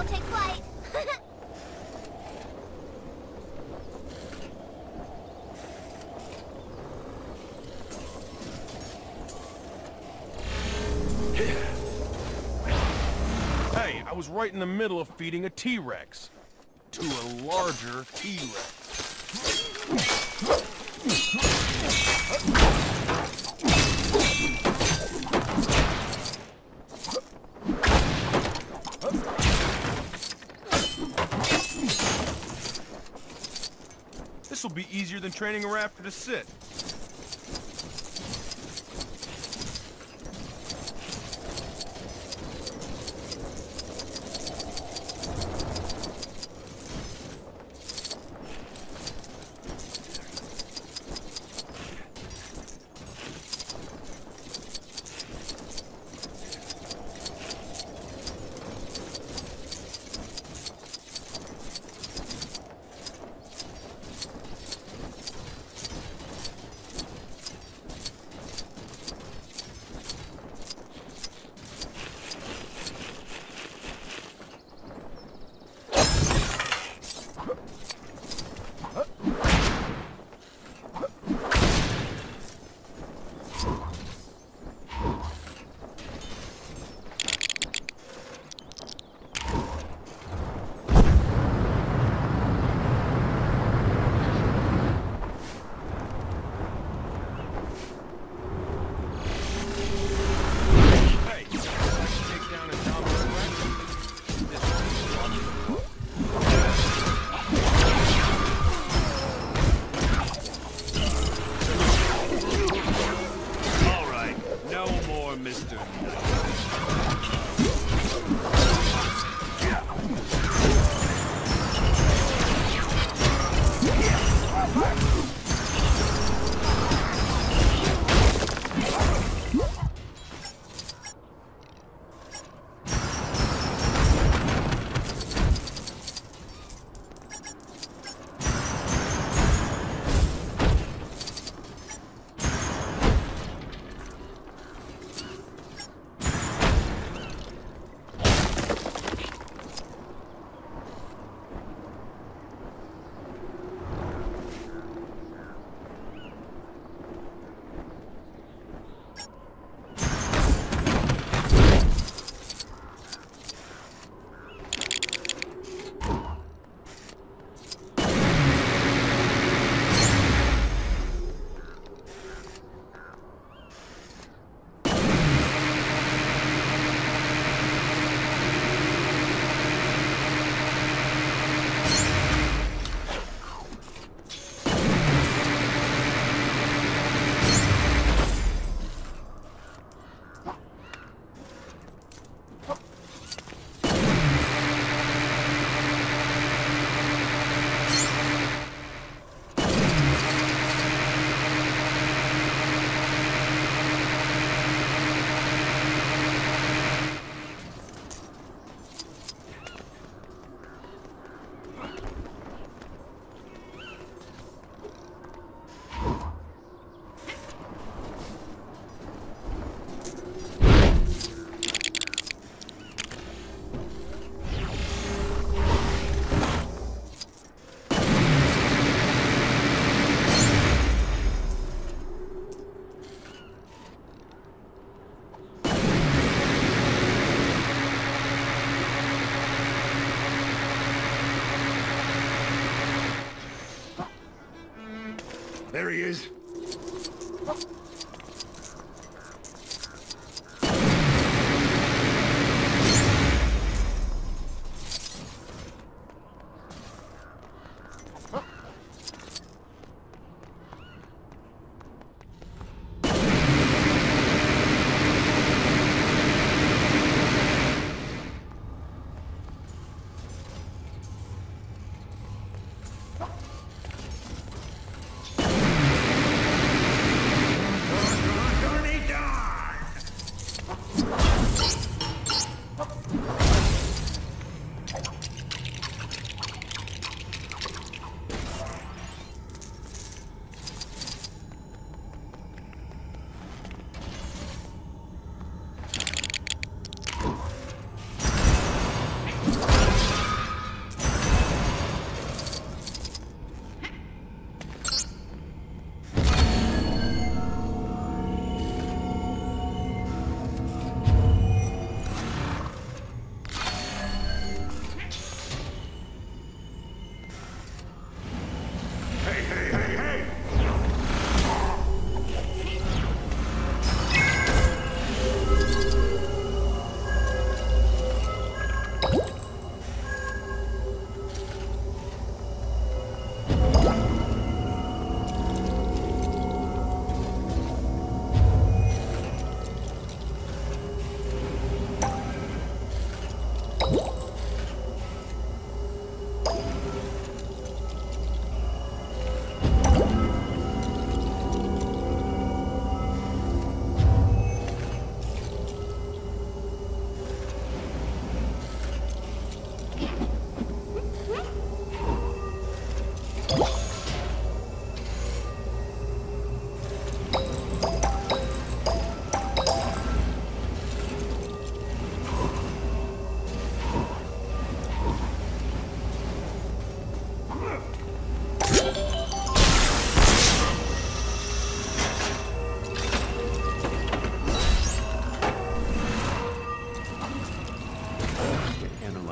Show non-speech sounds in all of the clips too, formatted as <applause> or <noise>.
I'll take flight. <laughs> hey, I was right in the middle of feeding a T-Rex. To a larger T-Rex. Be easier than training a raptor to sit.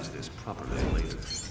Analyze this properly later.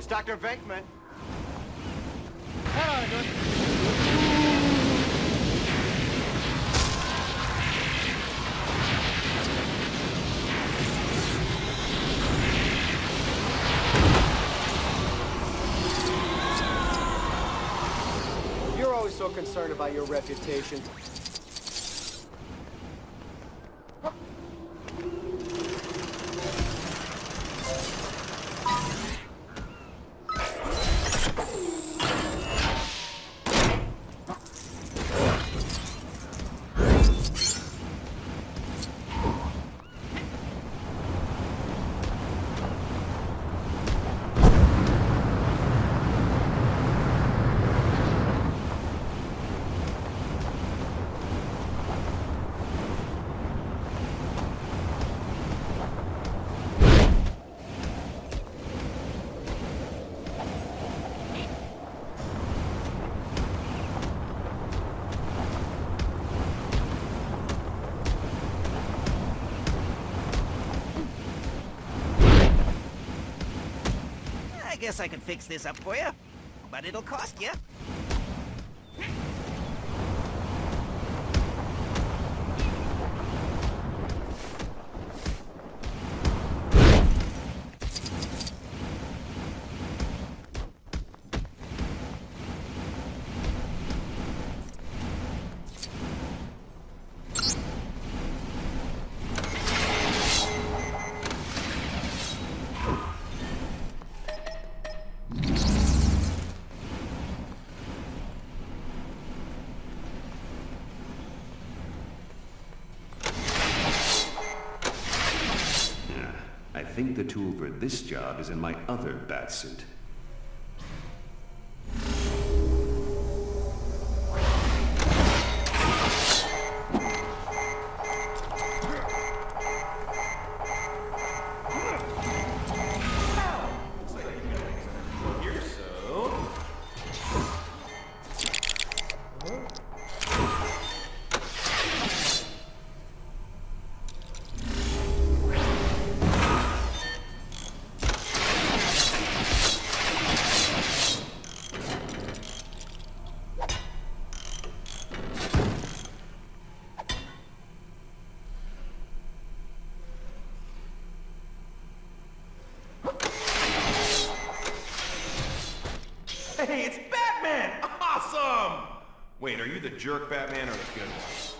It's Dr. Venkman. You're always so concerned about your reputation. Guess I can fix this up for you, but it'll cost you. I think the tool for this job is in my other bat suit. Hey, it's Batman! Awesome! Wait, are you the jerk Batman or the good one?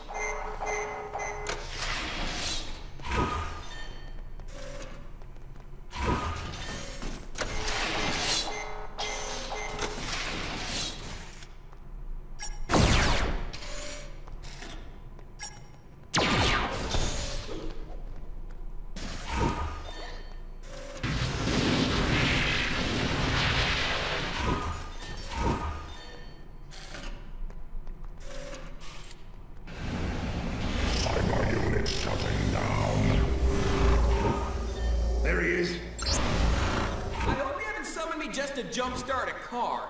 To jumpstart a car.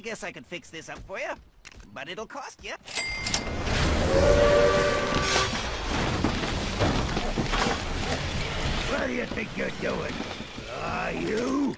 I guess I could fix this up for you, but it'll cost you. What do you think you're doing? Are you?